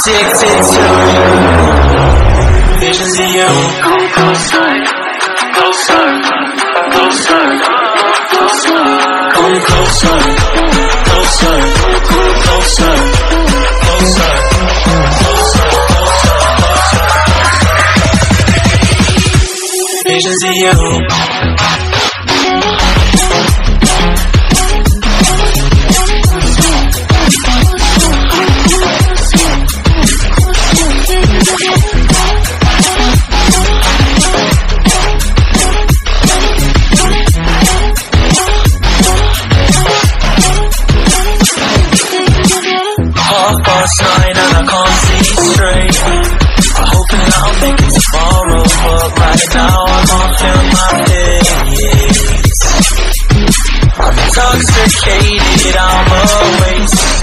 addicted to visions of you. Come closer, closer, closer, closer. Come closer, closer, closer, closer, closer, closer. Visions of you. Past nine and I can't see straight. I'm hoping I'll make it tomorrow, but right now I can't feel my face. I'm intoxicated, I'm a